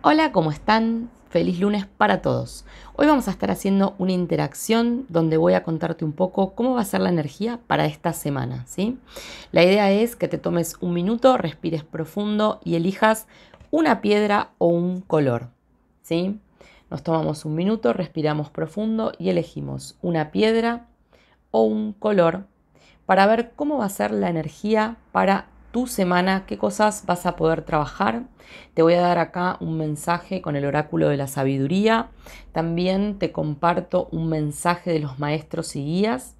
Hola, ¿cómo están? Feliz lunes para todos. Hoy vamos a estar haciendo una interacción donde voy a contarte un poco cómo va a ser la energía para esta semana, ¿sí? La idea es que te tomes un minuto, respires profundo y elijas una piedra o un color, ¿sí? Nos tomamos un minuto, respiramos profundo y elegimos una piedra o un color para ver cómo va a ser la energía para tu semana, qué cosas vas a poder trabajar. Te voy a dar acá un mensaje con el oráculo de la sabiduría. También te comparto un mensaje de los maestros y guías.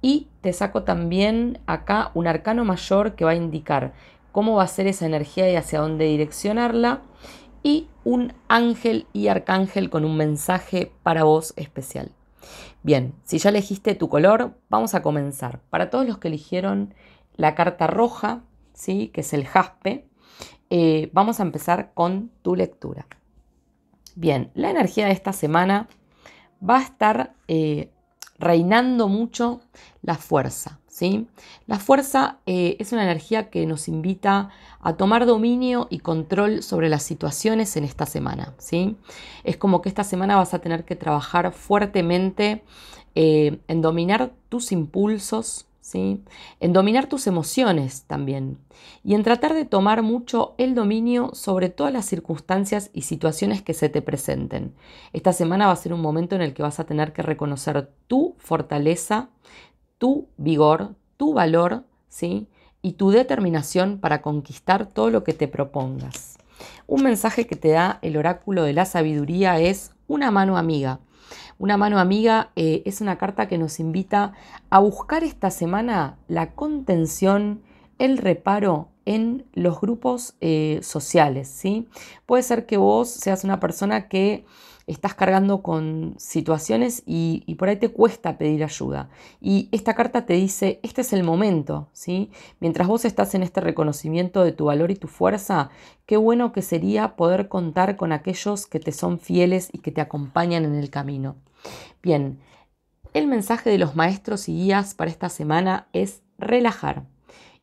Y te saco también acá un arcano mayor que va a indicar cómo va a ser esa energía y hacia dónde direccionarla. Y un ángel y arcángel con un mensaje para vos especial. Bien, si ya elegiste tu color, vamos a comenzar. Para todos los que eligieron la carta roja, ¿sí? que es el jaspe, eh, vamos a empezar con tu lectura. Bien, la energía de esta semana va a estar eh, reinando mucho la fuerza. ¿sí? La fuerza eh, es una energía que nos invita a tomar dominio y control sobre las situaciones en esta semana. ¿sí? Es como que esta semana vas a tener que trabajar fuertemente en dominar tus impulsos, en dominar tus emociones también y en tratar de tomar mucho el dominio sobre todas las circunstancias y situaciones que se te presenten. Esta semana va a ser un momento en el que vas a tener que reconocer tu fortaleza, tu vigor, tu valor, ¿sí? Y tu determinación para conquistar todo lo que te propongas. Un mensaje que te da el oráculo de la sabiduría es una mano amiga. Una mano amiga eh, es una carta que nos invita a buscar esta semana la contención, el reparo en los grupos eh, sociales. ¿sí? Puede ser que vos seas una persona que estás cargando con situaciones y, por ahí te cuesta pedir ayuda. Y esta carta te dice, este es el momento, ¿sí? Mientras vos estás en este reconocimiento de tu valor y tu fuerza, qué bueno que sería poder contar con aquellos que te son fieles y que te acompañan en el camino. Bien, el mensaje de los maestros y guías para esta semana es relajar.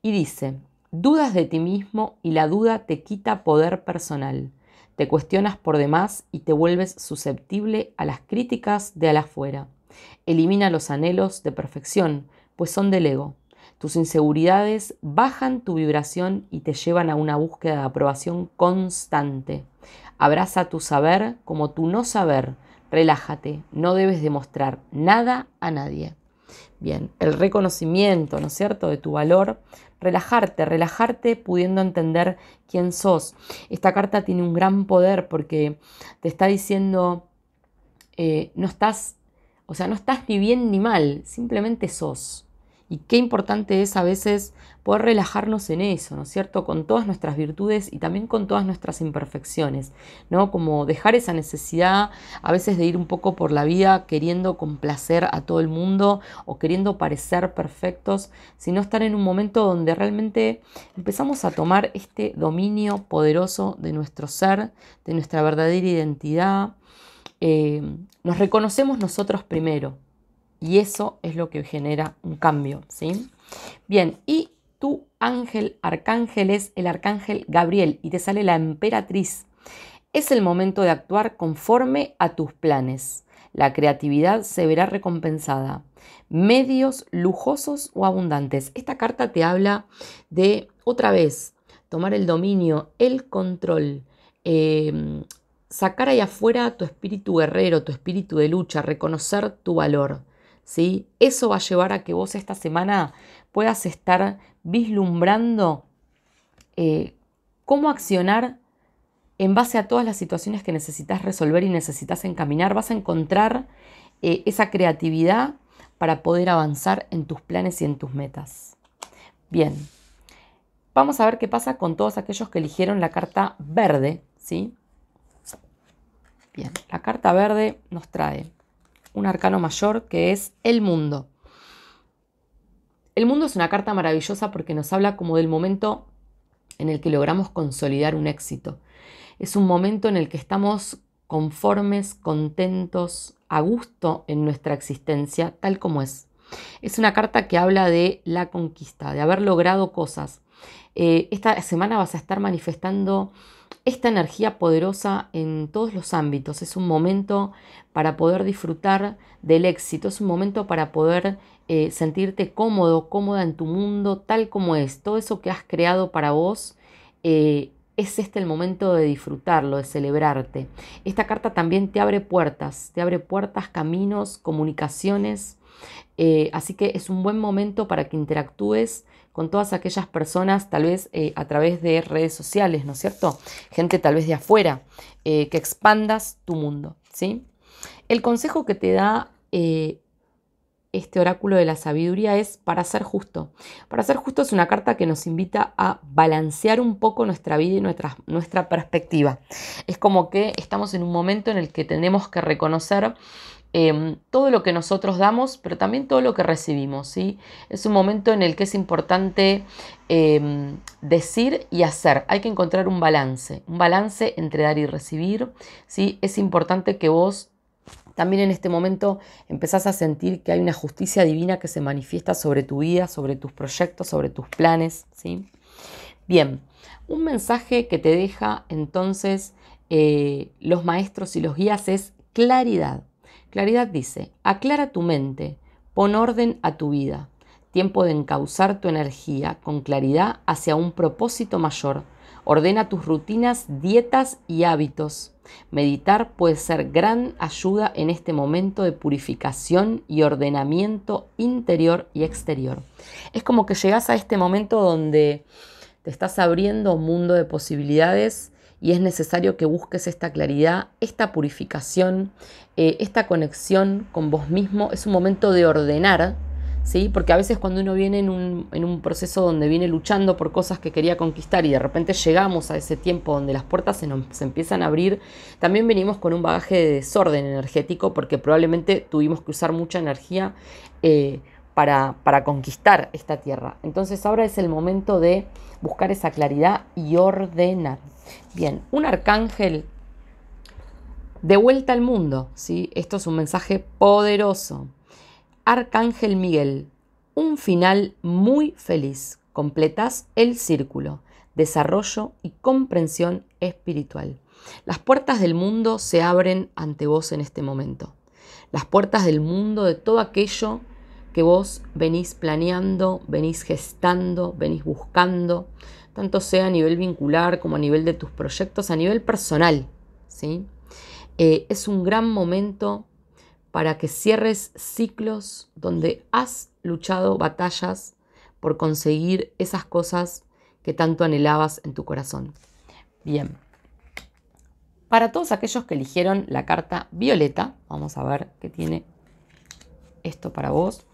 Y dice, dudas de ti mismo y la duda te quita poder personal. Te cuestionas por demás y te vuelves susceptible a las críticas de al afuera. Elimina los anhelos de perfección, pues son del ego. Tus inseguridades bajan tu vibración y te llevan a una búsqueda de aprobación constante. Abraza tu saber como tu no saber. Relájate, no debes demostrar nada a nadie. Bien, el reconocimiento, ¿no es cierto?, de tu valor, relajarte, relajarte pudiendo entender quién sos. Esta carta tiene un gran poder porque te está diciendo, eh, no estás, o sea, no estás ni bien ni mal, simplemente sos. Y qué importante es a veces poder relajarnos en eso, ¿no es cierto? Con todas nuestras virtudes y también con todas nuestras imperfecciones, ¿no? Como dejar esa necesidad a veces de ir un poco por la vida queriendo complacer a todo el mundo o queriendo parecer perfectos, sino estar en un momento donde realmente empezamos a tomar este dominio poderoso de nuestro ser, de nuestra verdadera identidad. Eh, nos reconocemos nosotros primero, y eso es lo que genera un cambio, ¿sí? Bien, y tu ángel arcángel es el arcángel Gabriel y te sale la emperatriz. Es el momento de actuar conforme a tus planes. La creatividad se verá recompensada. Medios lujosos o abundantes. Esta carta te habla de, otra vez, tomar el dominio, el control, eh, sacar ahí afuera tu espíritu guerrero, tu espíritu de lucha, reconocer tu valor. Eso va a llevar a que vos esta semana puedas estar vislumbrando eh, cómo accionar en base a todas las situaciones que necesitas resolver y necesitas encaminar. Vas a encontrar eh, esa creatividad para poder avanzar en tus planes y en tus metas. Bien, vamos a ver qué pasa con todos aquellos que eligieron la carta verde, ¿sí? Bien, la carta verde nos trae un arcano mayor que es el mundo. El mundo es una carta maravillosa porque nos habla como del momento en el que logramos consolidar un éxito. Es un momento en el que estamos conformes, contentos, a gusto en nuestra existencia tal como es. Es una carta que habla de la conquista, de haber logrado cosas. Eh, esta semana vas a estar manifestando esta energía poderosa en todos los ámbitos. Es un momento para poder disfrutar del éxito, es un momento para poder eh, sentirte cómodo, cómoda en tu mundo, tal como es. Todo eso que has creado para vos, eh, es este el momento de disfrutarlo, de celebrarte. Esta carta también te abre puertas, te abre puertas, caminos, comunicaciones. Eh, así que es un buen momento para que interactúes con todas aquellas personas, tal vez eh, a través de redes sociales, ¿no es cierto? Gente tal vez de afuera, eh, que expandas tu mundo, ¿sí? El consejo que te da este oráculo de la sabiduría es para ser justo. Para ser justo es una carta que nos invita a balancear un poco nuestra vida y nuestra, nuestra perspectiva. Es como que estamos en un momento en el que tenemos que reconocer Em, todo lo que nosotros damos, pero también todo lo que recibimos. ¿sí? Es un momento en el que es importante em, decir y hacer. Hay que encontrar un balance, un balance entre dar y recibir. ¿sí? Es importante que vos también en este momento empezás a sentir que hay una justicia divina que se manifiesta sobre tu vida, sobre tus proyectos, sobre tus planes. ¿sí? Bien, un mensaje que te deja entonces eh, los maestros y los guías es claridad. Claridad dice, aclara tu mente, pon orden a tu vida, tiempo de encauzar tu energía con claridad hacia un propósito mayor. Ordena tus rutinas, dietas y hábitos. Meditar puede ser gran ayuda en este momento de purificación y ordenamiento interior y exterior. Es como que llegas a este momento donde te estás abriendo un mundo de posibilidades y es necesario que busques esta claridad, esta purificación, eh, esta conexión con vos mismo. Es un momento de ordenar, ¿sí? porque a veces cuando uno viene en un, proceso donde viene luchando por cosas que quería conquistar y de repente llegamos a ese tiempo donde las puertas se nos empiezan a abrir, también venimos con un bagaje de desorden energético porque probablemente tuvimos que usar mucha energía. Eh, para, para, conquistar esta tierra. Entonces ahora es el momento de buscar esa claridad y ordenar. Bien, un arcángel de vuelta al mundo, ¿sí? Esto es un mensaje poderoso. Arcángel Miguel, un final muy feliz. Completas el círculo, desarrollo y comprensión espiritual. Las puertas del mundo se abren ante vos en este momento. Las puertas del mundo de todo aquello que vos venís planeando, venís gestando, venís buscando, tanto sea a nivel vincular como a nivel de tus proyectos, a nivel personal. ¿sí? Eh, es un gran momento para que cierres ciclos donde has luchado batallas por conseguir esas cosas que tanto anhelabas en tu corazón. Bien. Para todos aquellos que eligieron la carta violeta, vamos a ver qué tiene esto para vos.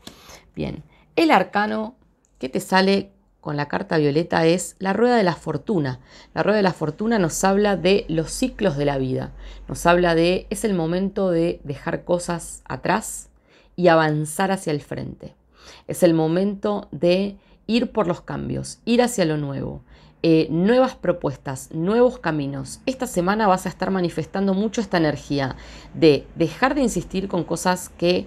Bien, el arcano que te sale con la carta violeta es la rueda de la fortuna. La rueda de la fortuna nos habla de los ciclos de la vida. Nos habla de, es el momento de dejar cosas atrás y avanzar hacia el frente. Es el momento de ir por los cambios, ir hacia lo nuevo. Eh, nuevas propuestas, nuevos caminos. Esta semana vas a estar manifestando mucho esta energía de dejar de insistir con cosas que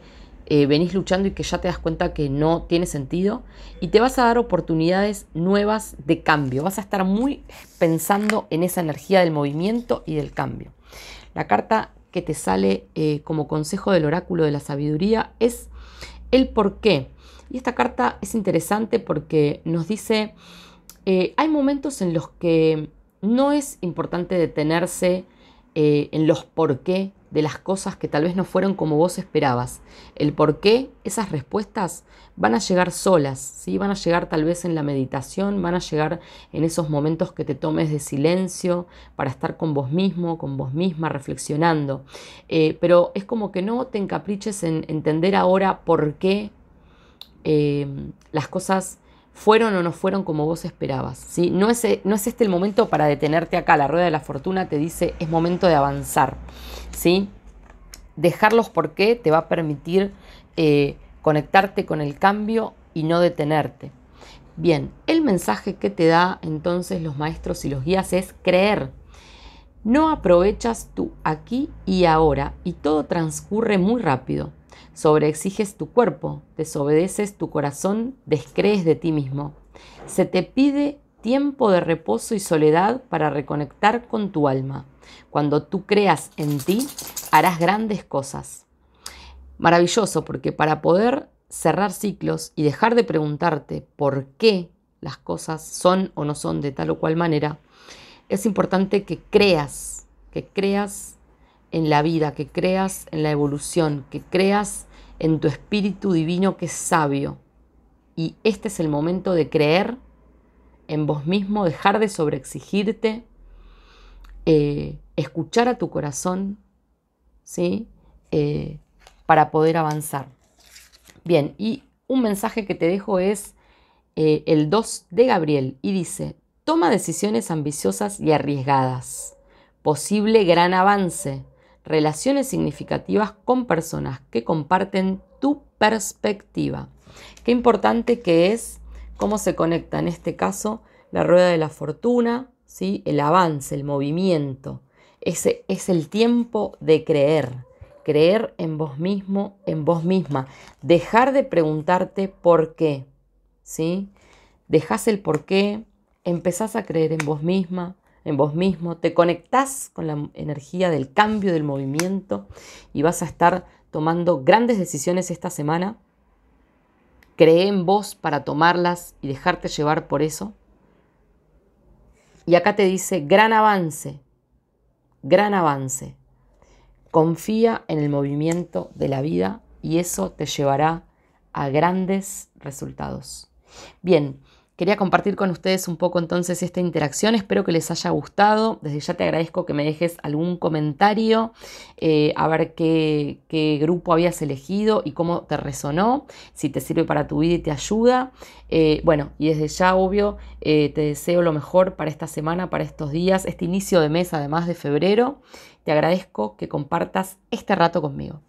eh, venís luchando y que ya te das cuenta que no tiene sentido y te vas a dar oportunidades nuevas de cambio. Vas a estar muy pensando en esa energía del movimiento y del cambio. La carta que te sale eh, como consejo del oráculo de la sabiduría es el por qué. Y esta carta es interesante porque nos dice, eh, hay momentos en los que no es importante detenerse en los por qué de las cosas que tal vez no fueron como vos esperabas. El por qué esas respuestas van a llegar solas, ¿sí? van a llegar tal vez en la meditación, van a llegar en esos momentos que te tomes de silencio para estar con vos mismo, con vos misma, reflexionando. Eh, pero es como que no te encapriches en entender ahora por qué eh, las cosas fueron o no fueron como vos esperabas. ¿sí? No, es, no es este el momento para detenerte acá. La rueda de la fortuna te dice es momento de avanzar. ¿sí? Dejarlos porque te va a permitir eh, conectarte con el cambio y no detenerte. Bien, el mensaje que te da entonces los maestros y los guías es creer. No aprovechas tú aquí y ahora y todo transcurre muy rápido. Sobreexiges tu cuerpo, desobedeces tu corazón, descrees de ti mismo. Se te pide tiempo de reposo y soledad para reconectar con tu alma. Cuando tú creas en ti, harás grandes cosas. Maravilloso, porque para poder cerrar ciclos y dejar de preguntarte por qué las cosas son o no son de tal o cual manera, es importante que creas, que creas en la vida, que creas en la evolución, que creas en tu espíritu divino que es sabio. Y este es el momento de creer en vos mismo, dejar de sobreexigirte, eh, escuchar a tu corazón, ¿sí? Eh, para poder avanzar. Bien, y un mensaje que te dejo es eh, el 2 de Gabriel y dice, toma decisiones ambiciosas y arriesgadas, posible gran avance, relaciones significativas con personas que comparten tu perspectiva. Qué importante que es cómo se conecta en este caso la rueda de la fortuna, ¿sí? el avance, el movimiento. Ese es el tiempo de creer creer en vos mismo, en vos misma, dejar de preguntarte por qué, ¿sí? Dejas el por qué, empezás a creer en vos misma, en vos mismo, te conectás con la energía del cambio del movimiento y vas a estar tomando grandes decisiones esta semana. Cree en vos para tomarlas y dejarte llevar por eso. Y acá te dice gran avance, gran avance. Confía en el movimiento de la vida y eso te llevará a grandes resultados. Bien, Quería compartir con ustedes un poco entonces esta interacción, espero que les haya gustado. Desde ya te agradezco que me dejes algún comentario, eh, a ver qué, grupo habías elegido y cómo te resonó, si te sirve para tu vida y te ayuda. Eh, bueno, y desde ya, obvio, eh, te deseo lo mejor para esta semana, para estos días, este inicio de mes, además de febrero. Te agradezco que compartas este rato conmigo.